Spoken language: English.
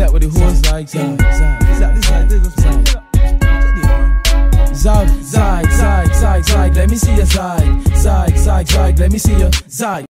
step with the horse like Zag, Zag, Zag, this like Zag. Zag, Zag, Zag, Zag, Zag, let me see your Zag, Zag, Zag, Zag, let me see your Zag.